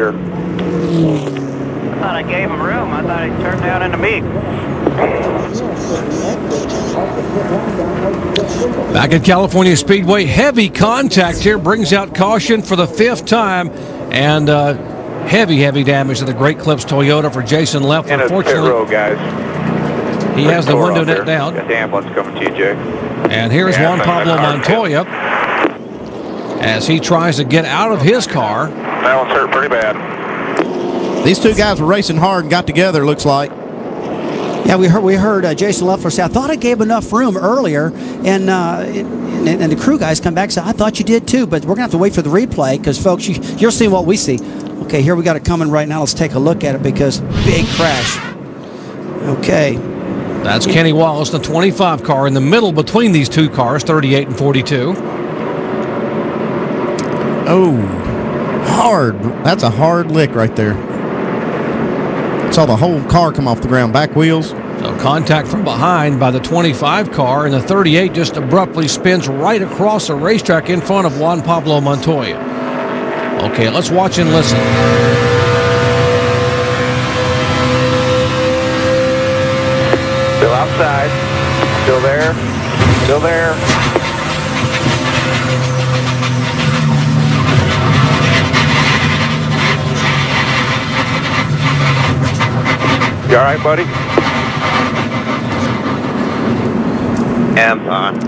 sure. I thought I gave him room. I thought he turned down into me. Back at California Speedway, heavy contact here brings out caution for the fifth time, and uh, heavy, heavy damage to the Great Clips Toyota for Jason Leffler. In a pit Unfortunately, row, guys. he has the window net down. Got the ambulance coming to you, Jay. And here's Yeah, Juan Pablo the car Montoya as he tries to get out of his car. That one's hurt pretty bad. These two guys were racing hard and got together, looks like. Yeah, we heard we heard uh, Jason Leffler say, "I thought I gave enough room earlier," and, uh, and and the crew guys come back and say, "I thought you did too." But we're gonna have to wait for the replay because, folks, you, you're seeing what we see. Okay, here we got it coming right now. Let's take a look at it because big crash. Okay, That's Kenny Wallace, the 25 car, in the middle between these two cars, 38 and 42. Oh, hard. That's a hard lick right there. Saw the whole car come off the ground, back wheels. So contact from behind by the 25 car, and the 38 just abruptly spins right across the racetrack in front of Juan Pablo Montoya. Okay, let's watch and listen. Still outside. Still there. Still there. You all right, buddy? Yeah, I'm fine.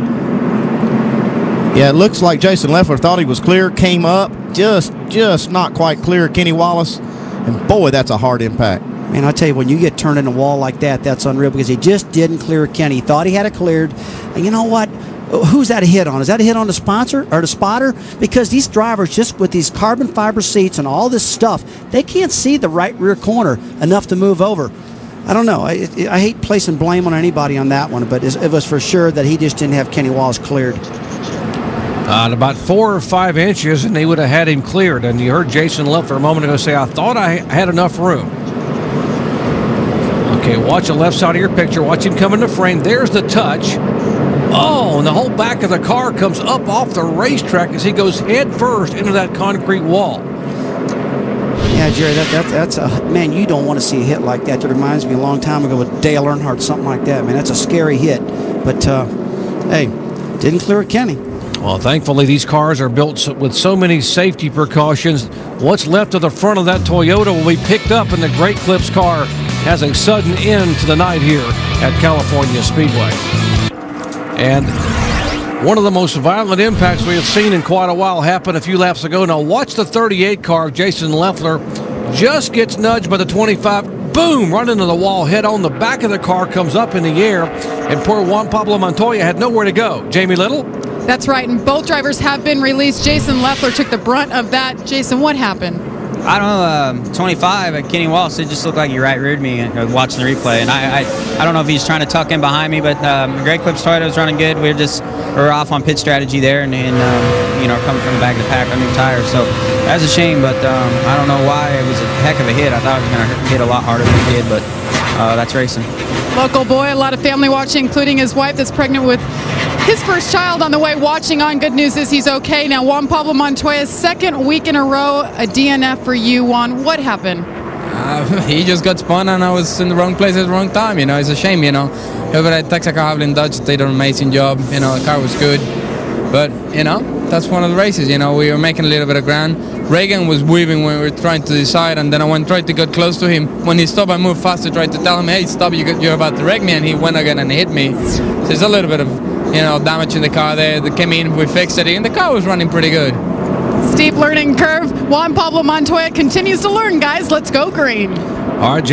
Yeah, it looks like Jason Leffler thought he was clear, came up, just just not quite clear. Kenny Wallace, and boy, that's a hard impact. man, I tell you, when you get turned in a wall like that, that's unreal because he just didn't clear Kenny. He thought he had it cleared, and you know what? Who's that a hit on? Is that a hit on the sponsor or the spotter? Because these drivers, just with these carbon fiber seats and all this stuff, they can't see the right rear corner enough to move over. I don't know. I, I hate placing blame on anybody on that one, but it was for sure that he just didn't have Kenny Wallace cleared. Uh, about four or five inches, and they would have had him cleared. And you heard Jason Leffler a moment ago say, I thought I had enough room. Okay, watch the left side of your picture. Watch him come into frame. There's the touch. Oh, and the whole back of the car comes up off the racetrack as he goes head first into that concrete wall. Yeah, Jerry, that, that, that's a man. You don't want to see a hit like that. That reminds me a long time ago with Dale Earnhardt, something like that. Man, that's a scary hit. But uh, hey, didn't clear Kenny. Well, thankfully, these cars are built with so many safety precautions. What's left of the front of that Toyota will be picked up, and the Great Clips car has a sudden end to the night here at California Speedway. And one of the most violent impacts we have seen in quite a while happened a few laps ago. Now, watch the 38 car Jason Leffler just gets nudged by the 25. Boom! Right into the wall, head on. The back of the car comes up in the air, and poor Juan Pablo Montoya had nowhere to go. Jamie Little? That's right, and both drivers have been released. Jason Leffler took the brunt of that. Jason, what happened? I don't know. Um, 25 at Kenny Wallace. It just looked like he right reared me uh, watching the replay, and I, I, I don't know if he's trying to tuck in behind me, but um, Great Clips Toyota was running good. We are just we are off on pit strategy there, and, and um, you know coming from the back of the pack on new tires. So that's a shame, but um, I don't know why it was a heck of a hit. I thought it was going to hit a lot harder than it did, but uh, that's racing. Local boy, a lot of family watching, including his wife that's pregnant with his first child on the way watching on. Good news is he's okay. Now, Juan Pablo Montoya, second week in a row, a DNF for you, Juan. What happened? Uh, he just got spun and I was in the wrong place at the wrong time. You know, it's a shame, you know. Whoever at Texaco Havoline Dodge did an amazing job. You know, the car was good. But, you know, that's one of the races. You know, we were making a little bit of ground. Reagan was weaving when we were trying to decide, and then I went tried to get close to him. When he stopped, I moved faster, tried to tell him, hey, stop, you, you're about to wreck me, and he went again and hit me. So there's a little bit of, you know, damage in the car there. They came in, we fixed it, and the car was running pretty good. Steep learning curve. Juan Pablo Montoya continues to learn, guys. Let's go green. All right,